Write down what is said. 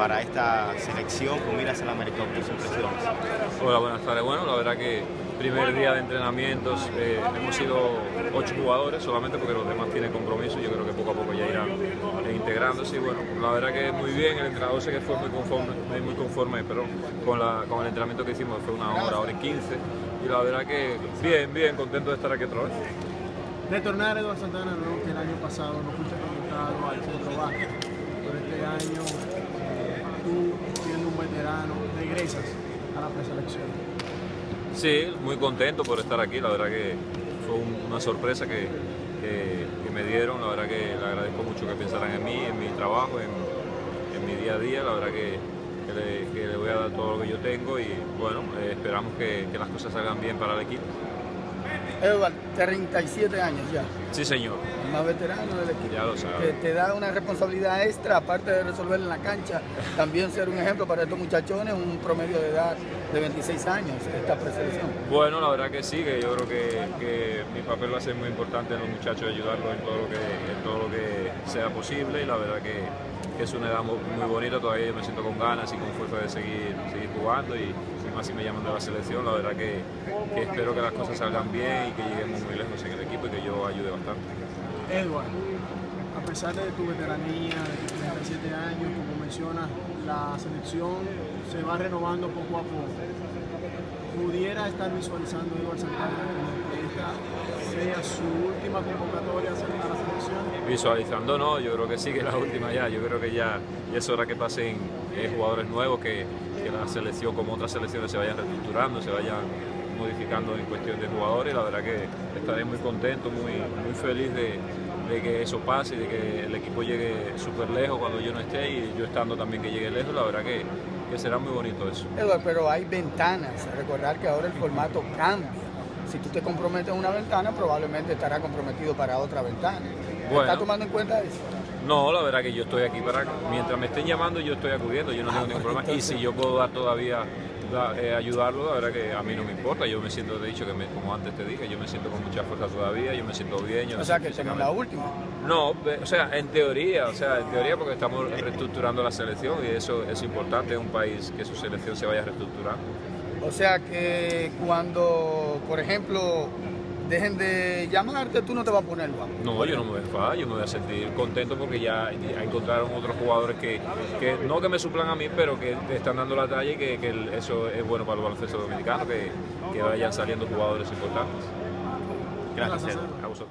para esta selección con miras al América tus impresiones. Hola, buenas tardes. Bueno, la verdad que primer día de entrenamientos eh, hemos sido ocho jugadores solamente porque los demás tienen compromiso. Yo creo que poco a poco ya irán integrándose. Y bueno, la verdad que muy bien. El entrenador sé que fue muy conforme, muy conforme pero con, la, con el entrenamiento que hicimos, fue una hora, hora y quince. Y la verdad que bien, bien, contento de estar aquí otra vez. Retornar Eduardo Santana, ¿no? que el año pasado no fuiste convocado al centro bajo, pero este año tú, siendo un veterano, regresas a la preselección? Sí, muy contento por estar aquí, la verdad que fue una sorpresa que, me dieron, la verdad que le agradezco mucho que pensaran en mí, en mi trabajo, en, mi día a día, la verdad que, le, voy a dar todo lo que yo tengo y bueno, eh, esperamos que las cosas salgan bien para el equipo. Edward, 37 años ya. Sí, señor. más veterano del equipo. Ya lo sabe. Que te da una responsabilidad extra, aparte de resolver en la cancha, también ser un ejemplo para estos muchachones, un promedio de edad de 26 años, esta preselección. Bueno, la verdad que sí, que yo creo que, mi papel va a ser muy importante en los muchachos, ayudarlos en todo lo que, en todo lo que sea posible y la verdad que, es una edad muy, bonita, todavía yo me siento con ganas y con fuerza de seguir, seguir jugando y, más si me llaman de la selección, la verdad que, espero que las cosas salgan bien y que lleguemos muy lejos en el equipo y que yo ayude bastante. Edward, a pesar de tu veteranía, de tus 37 la selección se va renovando poco a poco. ¿Pudiera estar visualizando Edward Santana que esta sea su última convocatoria a la selección? Visualizando no, yo creo que sí que es la última ya. Yo creo que ya es hora que pasen eh, jugadores nuevos que que la selección como otras selecciones se vayan reestructurando, se vayan modificando en cuestión de jugadores. La verdad que estaré muy contento, muy, muy feliz de, que eso pase y de que el equipo llegue súper lejos cuando yo no esté y yo estando también que llegue lejos. La verdad que, que será muy bonito eso. Eduardo, pero hay ventanas. Recordar que ahora el formato cambia. Si tú te comprometes en una ventana, probablemente estará comprometido para otra ventana. ¿Estás tomando en cuenta eso? No, la verdad que yo estoy aquí para, mientras me estén llamando, yo estoy acudiendo, yo no tengo ningún problema. Y si yo puedo dar todavía, eh, ayudarlo, la verdad que a mí no me importa. Yo me siento, de dicho, que como antes te dije, yo me siento con mucha fuerza todavía, yo me siento bien. o sea, que tenemos la última. No, o sea, en teoría, o sea, en teoría porque estamos reestructurando la selección y eso es importante en un país que su selección se vaya reestructurando. O sea que cuando, por ejemplo, dejen de llamarte, tú no te vas a poner guapo. No, yo no me voy a enfadar, yo me voy a sentir contento porque ya, encontraron otros jugadores que, no que me suplan a mí, pero que te están dando la talla y que, eso es bueno para el baloncesto dominicano, que, que vayan saliendo jugadores importantes. Gracias, a vosotros.